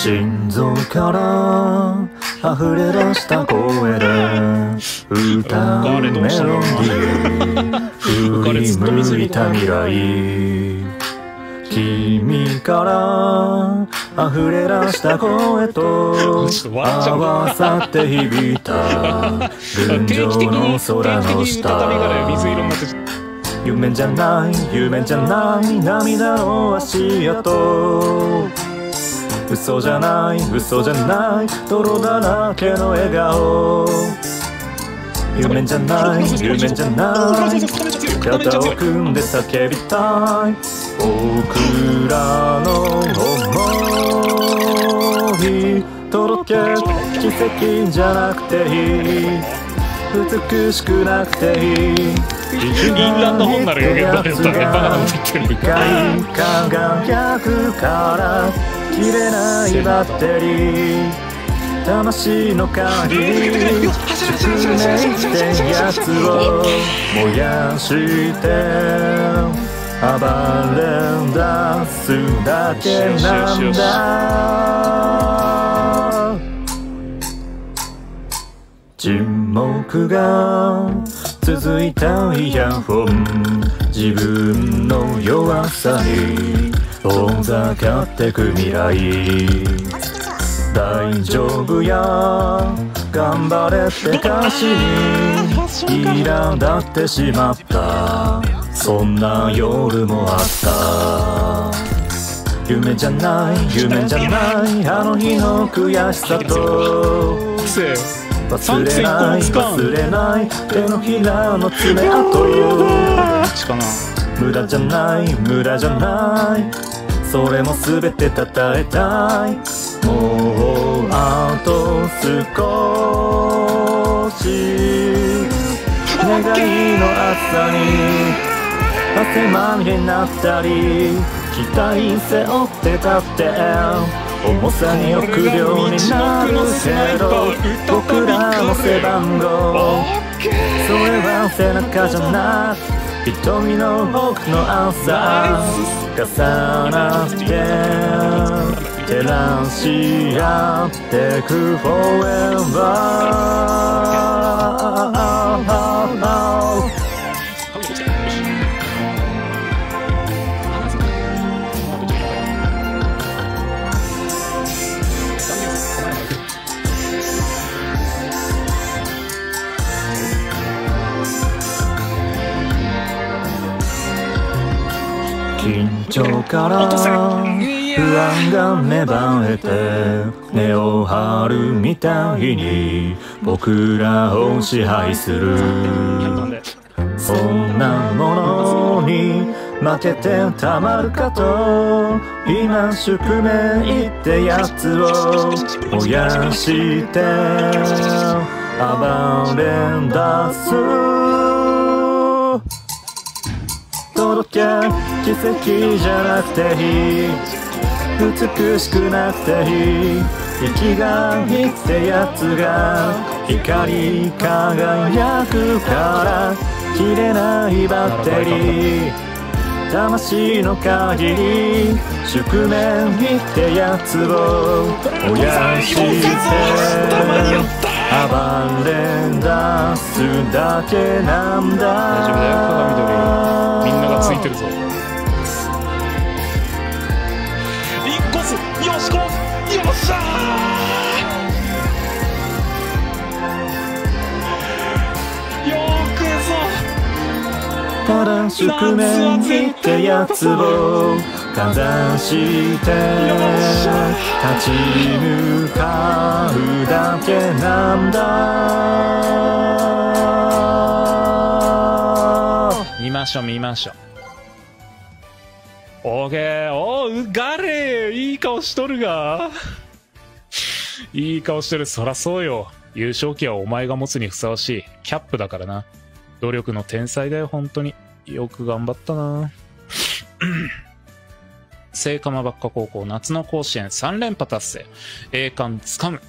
心臓から溢れ出した声で歌うメロディー振り向いた未来君から溢れ出した声と合わさって響いた群青の空の下。夢じゃない夢じゃない涙の足跡嘘じゃない嘘じゃない泥だらけの笑顔。夢じゃない夢じゃない。肩を組んで叫びたい。僕らの想い。届け奇跡じゃなくていい。美しくなくていい。インランド本なら余計だよねバカなこと言ってる光り。輝くから切れないバッテリー魂の限り。宿命ってやつを燃やして暴れ出すだけなんだ沈黙が続いたイヤホン自分の弱さに遠ざかってく未来。大丈夫や頑張れって歌詞に苛立ってしまった。そんな夜もあった。夢じゃない夢じゃない。あの日の悔しさと。忘れない忘れない手のひらの爪痕。無駄じゃない無駄じゃない。それも全てたたえたい。もうあと少し。願いの朝に汗まみれになったり期待背負ってたって。重さに臆病になるけど僕らの背番号それは背中じゃなく瞳の僕の朝重なって照らし合ってく forever 緊張から不安が芽生えて根を張るみたいに僕らを支配する。そんなものに負けてたまるかと今宿命ってやつを燃やして暴れ出す届け奇跡じゃなくていい美しくなくていい生きがいってやつが光り輝くから切れないバッテリー魂の限り宿命ってやつを燃やして暴れ出すだけなんだいてるぞ。インコスよしこよっしゃー！よくぞ。ただ宿命ってやつをかざして立ち向かうだけなんだ。見ましょう見ましょうオーケー。おうガレー。いい顔しとるが。いい顔してる。そらそうよ。優勝旗はお前が持つにふさわしい。キャップだからな。努力の天才だよ本当に。よく頑張ったな。聖釜ばっか高校夏の甲子園3連覇達成。栄冠つかむ。